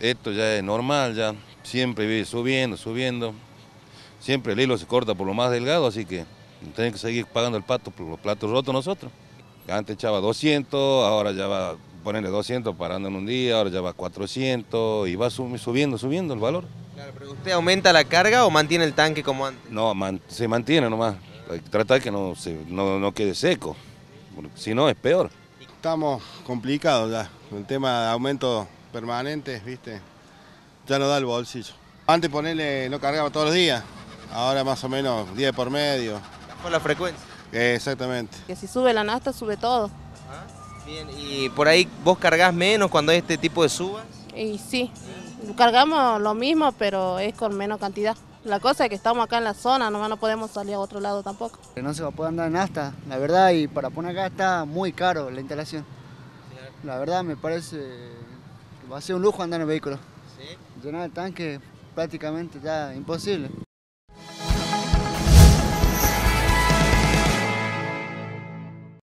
esto ya es normal, ya siempre vive subiendo, subiendo. Siempre el hilo se corta por lo más delgado, así que tenemos que seguir pagando el pato por los platos rotos nosotros. Antes echaba 200, ahora ya va a ponerle 200 parando en un día, ahora ya va a 400 y va subiendo, subiendo el valor. Claro, pero ¿usted aumenta la carga o mantiene el tanque como antes? No, se mantiene nomás. Hay que tratar que no, se, no, no quede seco, porque si no es peor. Estamos complicados ya, el tema de aumento permanente, ¿viste? Ya no da el bolsillo. Antes ponerle, no cargaba todos los días, ahora más o menos 10 por medio. ¿Por la frecuencia? exactamente. Que si sube la nasta, sube todo. Ah, bien, ¿y por ahí vos cargas menos cuando hay este tipo de subas? Y sí, cargamos lo mismo, pero es con menos cantidad. La cosa es que estamos acá en la zona, nomás no podemos salir a otro lado tampoco. No se va a poder andar en asta, la verdad, y para poner acá está muy caro la instalación. La verdad me parece va a ser un lujo andar en el vehículo. Llenar el tanque prácticamente ya imposible.